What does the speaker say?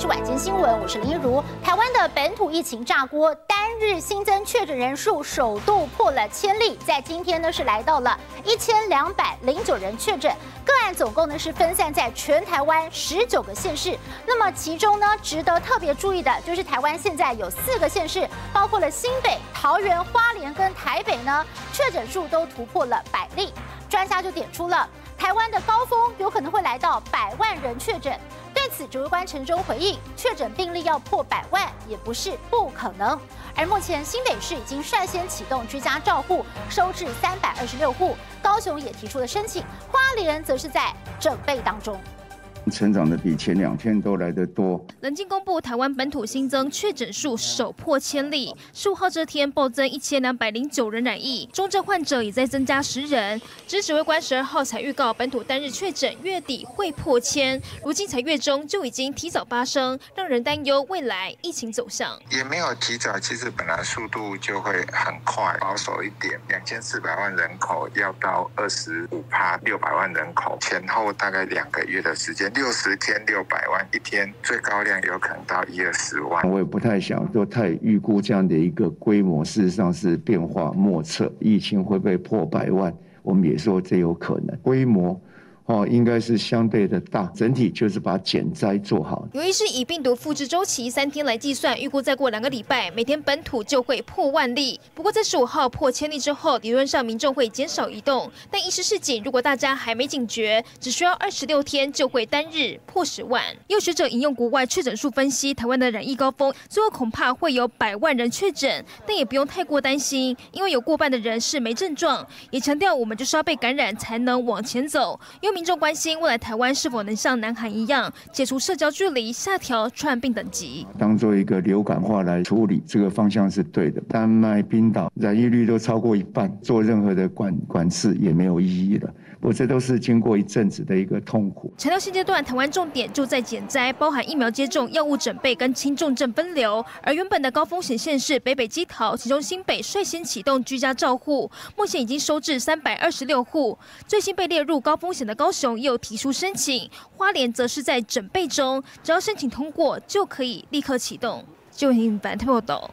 是晚间新闻，我是林一如。台湾的本土疫情炸锅，单日新增确诊人数首度破了千例，在今天呢是来到了一千两百零九人确诊，个案总共呢是分散在全台湾十九个县市。那么其中呢，值得特别注意的就是台湾现在有四个县市，包括了新北、桃园、花莲跟台北呢，确诊数都突破了百例。专家就点出了台湾的高峰有可能会来到百万人确诊。此，指挥官陈忠回应：确诊病例要破百万也不是不可能。而目前新北市已经率先启动居家照护，收治三百二十六户；高雄也提出了申请，花莲则是在准备当中。成长的比前两天都来得多。冷静公布台湾本土新增确诊数首破千例，十五号这天暴增一千两百零九人染疫，重症患者也在增加十人。指指挥官十二号才预告本土单日确诊月底会破千，如今才月中就已经提早发生，让人担忧未来疫情走向。也没有提早，其实本来速度就会很快，保守一点，两千四百万人口要到二十五趴六百万人口前后大概两个月的时间。六十天六百万一天，最高量有可能到一二十万。我也不太想说太预估这样的一个规模，事实上是变化莫测。疫情会不会破百万？我们也说这有可能。规模。哦，应该是相对的大，整体就是把减灾做好。由于是以病毒复制周期三天来计算，预估再过两个礼拜，每天本土就会破万例。不过在十五号破千例之后，理论上民众会减少移动。但一时市井，如果大家还没警觉，只需要二十六天就会单日破十万。有学者引用国外确诊数分析，台湾的染疫高峰最后恐怕会有百万人确诊，但也不用太过担心，因为有过半的人是没症状。也强调我们就是要被感染才能往前走，因为。民众关心未来台湾是否能像南韩一样解除社交距离、下调传染病等级，当做一个流感化来处理，这个方向是对的。丹麦、冰岛染疫率都超过一半，做任何的管管制也没有意义了。我这都是经过一阵子的一个痛苦。强调现阶段台湾重点就在减灾，包含疫苗接种、药物准备跟轻重症分流。而原本的高风险县市北北基桃，其中新北率先启动居家照护，目前已经收治三百二十六户。最新被列入高风险的高雄也有提出申请，花莲则是在准备中，只要申请通过就可以立刻启动。就新闻台报道。